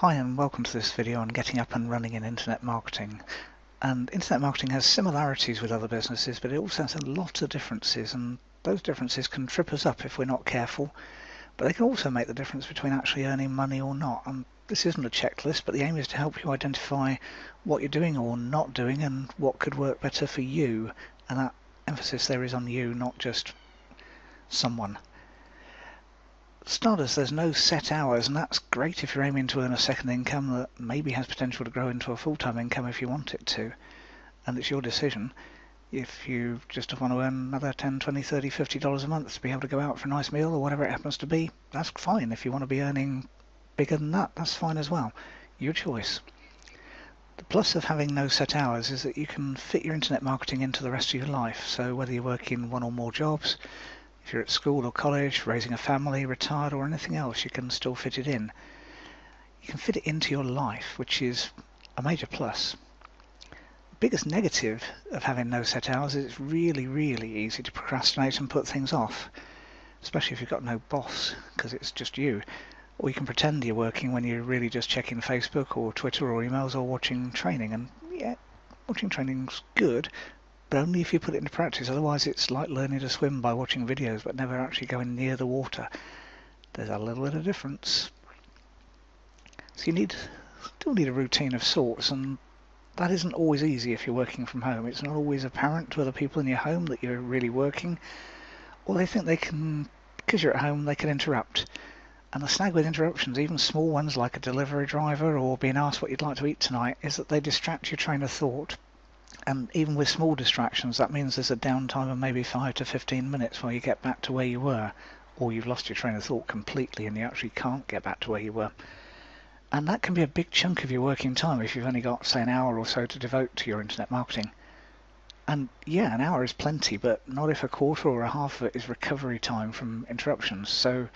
Hi and welcome to this video on getting up and running in internet marketing. And internet marketing has similarities with other businesses, but it also has a lot of differences, and those differences can trip us up if we're not careful. But they can also make the difference between actually earning money or not. And this isn't a checklist, but the aim is to help you identify what you're doing or not doing and what could work better for you. And that emphasis there is on you, not just someone starters, there's no set hours, and that's great if you're aiming to earn a second income that maybe has potential to grow into a full-time income if you want it to. And it's your decision. If you just want to earn another 10, 20, 30, 50 dollars a month to be able to go out for a nice meal or whatever it happens to be, that's fine. If you want to be earning bigger than that, that's fine as well. Your choice. The plus of having no set hours is that you can fit your internet marketing into the rest of your life. So whether you're working one or more jobs, if you're at school or college, raising a family, retired, or anything else, you can still fit it in. You can fit it into your life, which is a major plus. The biggest negative of having no set hours is it's really, really easy to procrastinate and put things off, especially if you've got no boss, because it's just you. Or you can pretend you're working when you're really just checking Facebook or Twitter or emails or watching training. And yeah, watching training's good, but only if you put it into practice. Otherwise, it's like learning to swim by watching videos but never actually going near the water. There's a little bit of difference. So you need still need a routine of sorts, and that isn't always easy if you're working from home. It's not always apparent to other people in your home that you're really working, or they think they can, because you're at home, they can interrupt. And the snag with interruptions, even small ones like a delivery driver or being asked what you'd like to eat tonight, is that they distract your train of thought and even with small distractions, that means there's a downtime of maybe 5 to 15 minutes while you get back to where you were, or you've lost your train of thought completely and you actually can't get back to where you were. And that can be a big chunk of your working time if you've only got, say, an hour or so to devote to your internet marketing. And yeah, an hour is plenty, but not if a quarter or a half of it is recovery time from interruptions. So,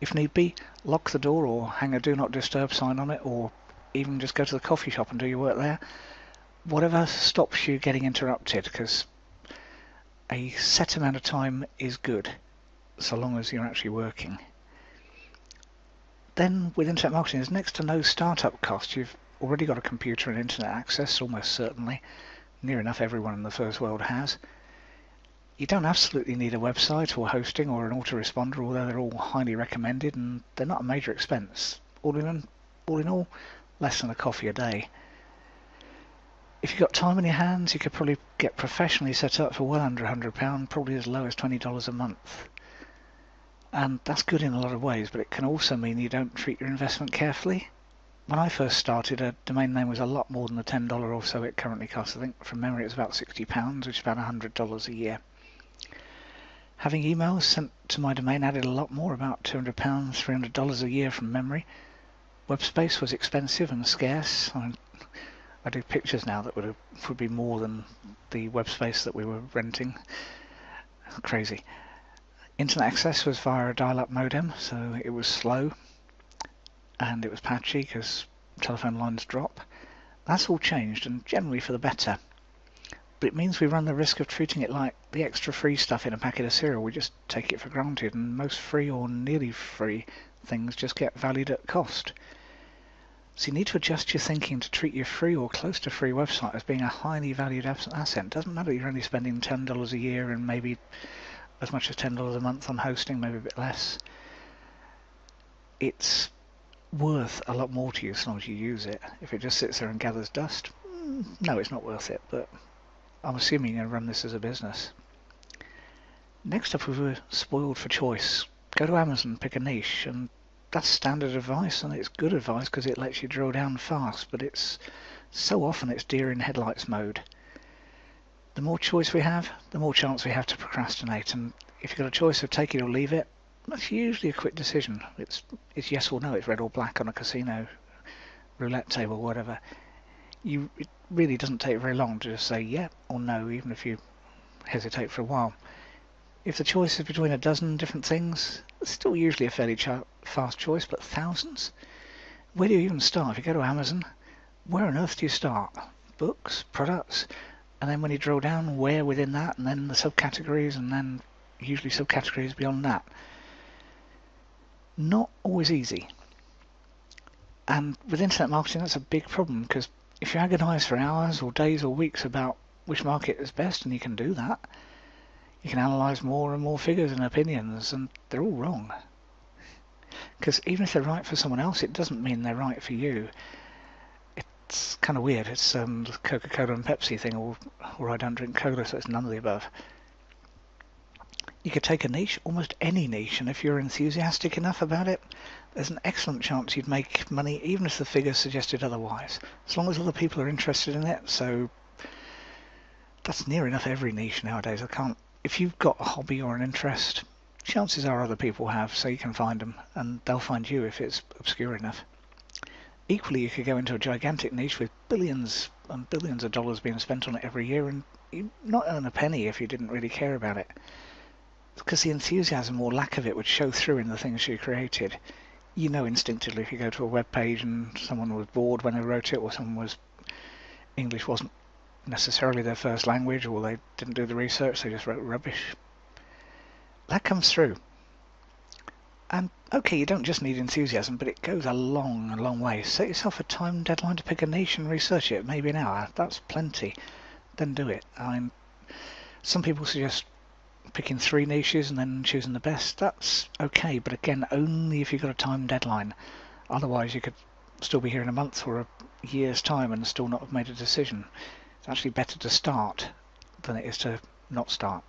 if need be, lock the door or hang a do not disturb sign on it, or even just go to the coffee shop and do your work there whatever stops you getting interrupted, because a set amount of time is good, so long as you're actually working. Then with internet marketing, there's next to no startup cost. You've already got a computer and internet access, almost certainly. Near enough everyone in the first world has. You don't absolutely need a website or hosting or an autoresponder, although they're all highly recommended and they're not a major expense. All in, all, in all, less than a coffee a day if you've got time on your hands, you could probably get professionally set up for well under £100, probably as low as $20 a month. And that's good in a lot of ways, but it can also mean you don't treat your investment carefully. When I first started, a domain name was a lot more than the $10 or so it currently costs. I think from memory it's about £60, which is about $100 a year. Having emails sent to my domain added a lot more, about £200, $300 a year from memory. Web space was expensive and scarce. I I do pictures now that would have, would be more than the web space that we were renting. Crazy. Internet access was via a dial-up modem, so it was slow and it was patchy because telephone lines drop. That's all changed and generally for the better. But it means we run the risk of treating it like the extra free stuff in a packet of cereal. We just take it for granted and most free or nearly free things just get valued at cost. So you need to adjust your thinking to treat your free or close to free website as being a highly valued asset. It doesn't matter you're only spending $10 a year and maybe as much as $10 a month on hosting, maybe a bit less. It's worth a lot more to you as long as you use it. If it just sits there and gathers dust, mm, no, it's not worth it, but I'm assuming you're run this as a business. Next up, we were spoiled for choice. Go to Amazon, pick a niche, and that's standard advice and it's good advice because it lets you drill down fast, but it's so often it's deer in headlights mode. The more choice we have, the more chance we have to procrastinate. And if you've got a choice of take it or leave it, that's usually a quick decision. It's it's yes or no. It's red or black on a casino roulette table, whatever. You it really doesn't take very long to just say yeah or no, even if you hesitate for a while. If the choice is between a dozen different things, it's still usually a fairly fast choice, but thousands? Where do you even start? If you go to Amazon, where on earth do you start? Books, products, and then when you drill down, where within that, and then the subcategories, and then usually subcategories beyond that. Not always easy. And with internet marketing, that's a big problem because if you agonise for hours or days or weeks about which market is best, and you can do that, you can analyse more and more figures and opinions, and they're all wrong. Because even if they're right for someone else, it doesn't mean they're right for you. It's kind of weird. It's um, the Coca-Cola and Pepsi thing, or, or I don't drink cola, so it's none of the above. You could take a niche, almost any niche, and if you're enthusiastic enough about it, there's an excellent chance you'd make money even if the figures suggested otherwise, as long as other people are interested in it. So that's near enough every niche nowadays. I can't. If you've got a hobby or an interest, chances are other people have, so you can find them, and they'll find you if it's obscure enough. Equally, you could go into a gigantic niche with billions and billions of dollars being spent on it every year, and you not earn a penny if you didn't really care about it because the enthusiasm or lack of it would show through in the things you created. You know instinctively if you go to a web page and someone was bored when they wrote it, or someone was English wasn't necessarily their first language, or they didn't do the research, they just wrote rubbish. That comes through. And okay, you don't just need enthusiasm, but it goes a long, long way. Set yourself a time deadline to pick a niche and research it, maybe an hour. That's plenty. Then do it. I mean, some people suggest picking three niches and then choosing the best, that's okay. But again, only if you've got a time deadline. Otherwise, you could still be here in a month or a year's time and still not have made a decision. It's actually better to start than it is to not start.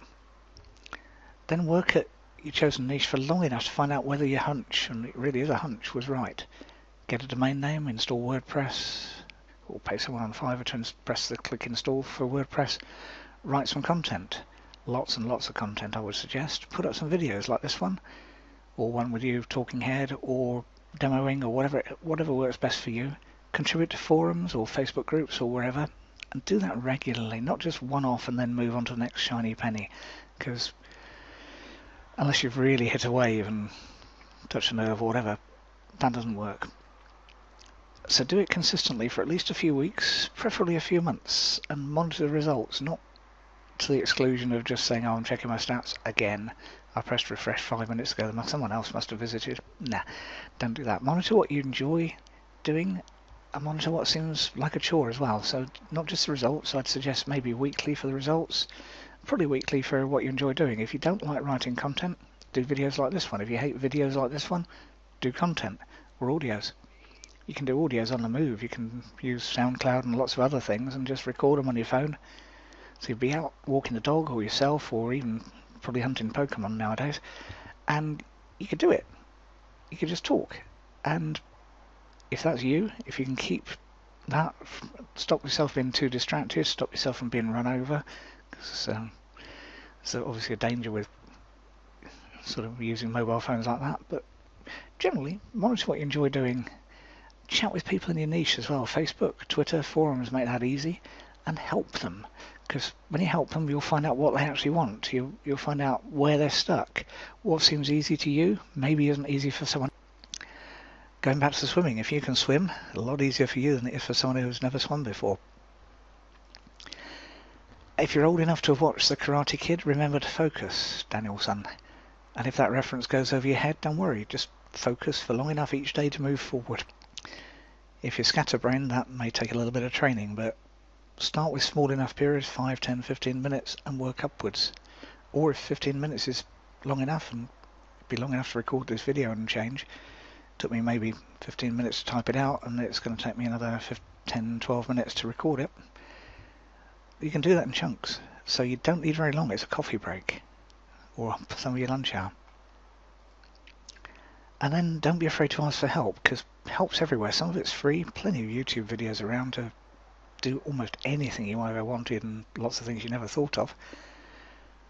Then work at your chosen niche for long enough to find out whether your hunch, and it really is a hunch, was right. Get a domain name, install WordPress, or pay someone on Fiverr to press the click install for WordPress, write some content lots and lots of content I would suggest. Put up some videos like this one, or one with you talking head, or demoing, or whatever whatever works best for you. Contribute to forums or Facebook groups or wherever, and do that regularly, not just one off and then move on to the next shiny penny, because unless you've really hit a wave and touched a nerve or whatever, that doesn't work. So do it consistently for at least a few weeks, preferably a few months, and monitor the results, not to the exclusion of just saying, oh, I'm checking my stats again. I pressed refresh five minutes ago. Someone else must have visited. Nah, don't do that. Monitor what you enjoy doing and monitor what seems like a chore as well. So not just the results. I'd suggest maybe weekly for the results. Probably weekly for what you enjoy doing. If you don't like writing content, do videos like this one. If you hate videos like this one, do content or audios. You can do audios on the move. You can use SoundCloud and lots of other things and just record them on your phone so you'd be out walking the dog or yourself or even probably hunting Pokemon nowadays, and you could do it. You could just talk. And if that's you, if you can keep that, stop yourself being too distracted, stop yourself from being run over, because um, there's obviously a danger with sort of using mobile phones like that, but generally monitor what you enjoy doing. Chat with people in your niche as well. Facebook, Twitter, forums make that easy, and help them because when you help them, you'll find out what they actually want. You, you'll find out where they're stuck. What seems easy to you maybe isn't easy for someone. Going back to swimming, if you can swim, a lot easier for you than it is for someone who's never swum before. If you're old enough to have watched The Karate Kid, remember to focus, Daniel-san. And if that reference goes over your head, don't worry, just focus for long enough each day to move forward. If you're scatterbrained, that may take a little bit of training, but start with small enough periods, 5, 10, 15 minutes, and work upwards. Or if 15 minutes is long enough, and be long enough to record this video and change, it took me maybe 15 minutes to type it out, and it's going to take me another 10, 12 minutes to record it. You can do that in chunks, so you don't need very long. It's a coffee break, or some of your lunch hour. And then don't be afraid to ask for help, because help's everywhere. Some of it's free, plenty of YouTube videos around to do almost anything you ever wanted and lots of things you never thought of.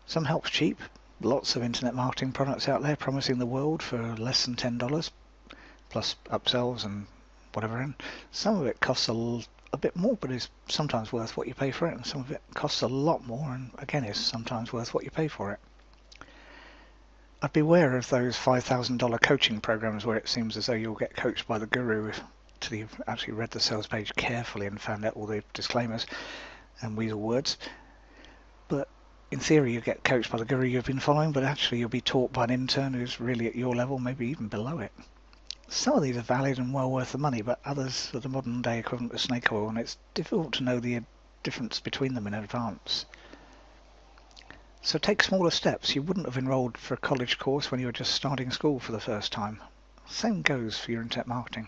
Some help's cheap. Lots of internet marketing products out there promising the world for less than $10 plus upsells and whatever. And some of it costs a, a bit more but is sometimes worth what you pay for it and some of it costs a lot more and again is sometimes worth what you pay for it. I'd beware of those $5,000 coaching programs where it seems as though you'll get coached by the guru till you've actually read the sales page carefully and found out all the disclaimers and weasel words. But in theory, you get coached by the guru you've been following, but actually you'll be taught by an intern who's really at your level, maybe even below it. Some of these are valid and well worth the money, but others are the modern day equivalent of snake oil, and it's difficult to know the uh, difference between them in advance. So take smaller steps. You wouldn't have enrolled for a college course when you were just starting school for the first time. Same goes for your internet marketing.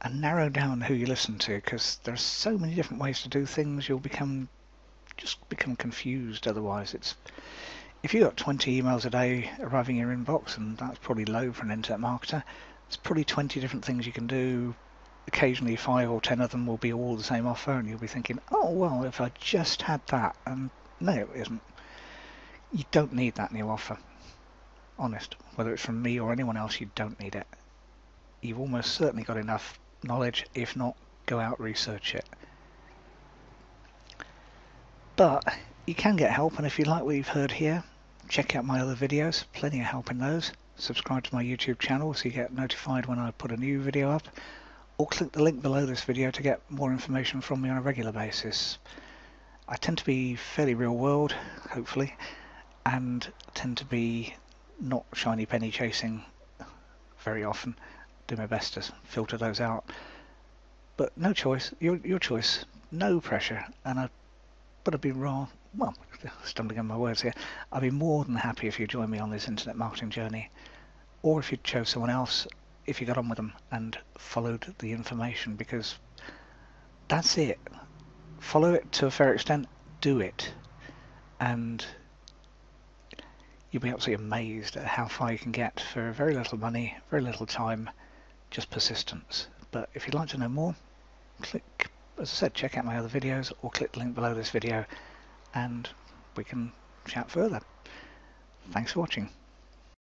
And narrow down who you listen to because there are so many different ways to do things. You'll become just become confused otherwise. It's if you got 20 emails a day arriving in your inbox, and that's probably low for an internet marketer, there's probably 20 different things you can do. Occasionally, five or ten of them will be all the same offer, and you'll be thinking, oh, well, if I just had that. And no, it isn't. You don't need that new offer. Honest. Whether it's from me or anyone else, you don't need it. You've almost certainly got enough knowledge. If not, go out research it. But you can get help, and if you like what you've heard here, check out my other videos. Plenty of help in those. Subscribe to my YouTube channel so you get notified when I put a new video up. Or click the link below this video to get more information from me on a regular basis. I tend to be fairly real world, hopefully, and tend to be not shiny penny chasing very often. Do my best to filter those out. But no choice, your your choice, no pressure, and I but I'd be wrong. Well, stumbling on my words here. I'd be more than happy if you join me on this internet marketing journey, or if you chose someone else, if you got on with them and followed the information, because that's it. Follow it to a fair extent. Do it, and you'll be absolutely amazed at how far you can get for very little money, very little time, just persistence. But if you'd like to know more, click as I said, check out my other videos or click the link below this video and we can chat further. Thanks for watching.